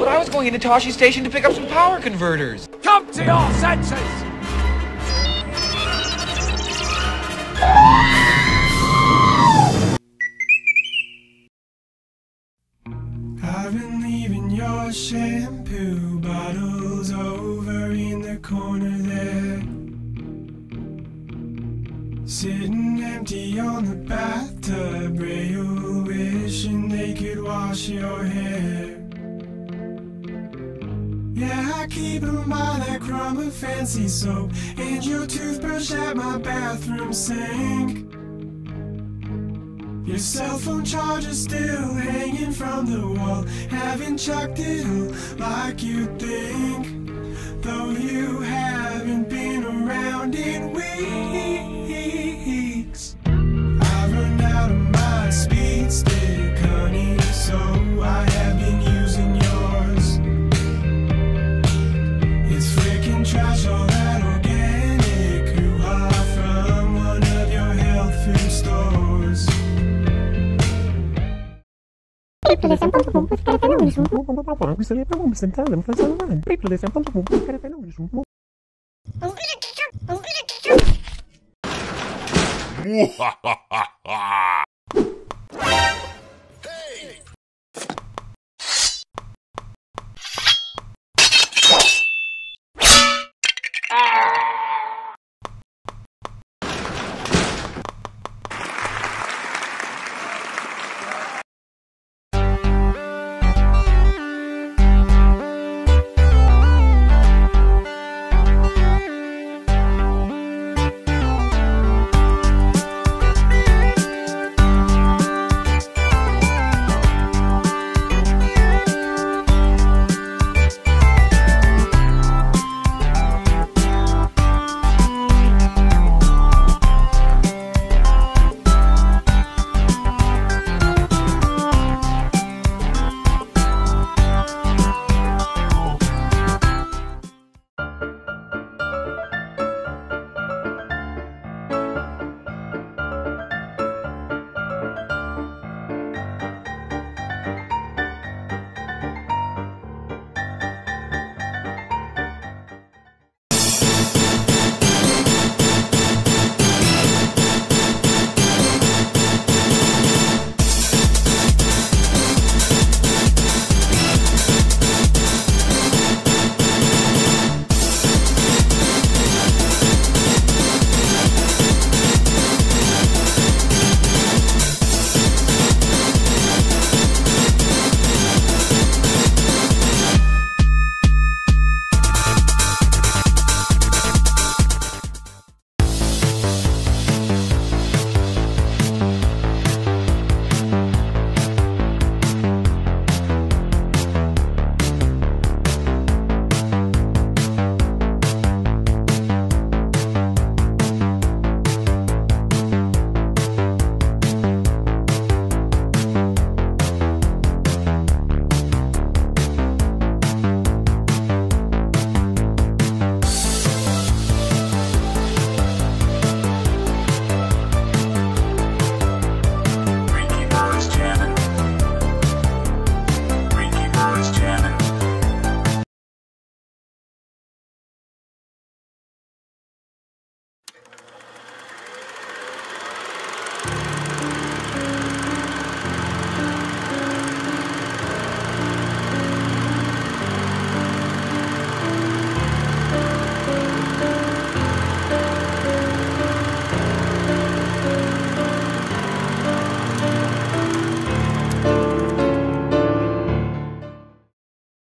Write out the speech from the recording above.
But I was going into Tosche Station to pick up some power converters. Come to your senses! I've been leaving your shampoo bottles over in the corner there. Sitting empty on the bathtub rail, wishing they could wash your hair. Yeah, I keep 'em by that crumb of fancy soap, and your toothbrush at my bathroom sink. Your cell phone charger still hanging from the wall. Haven't chucked it all like you think. Though you haven't Ha ha ha ha!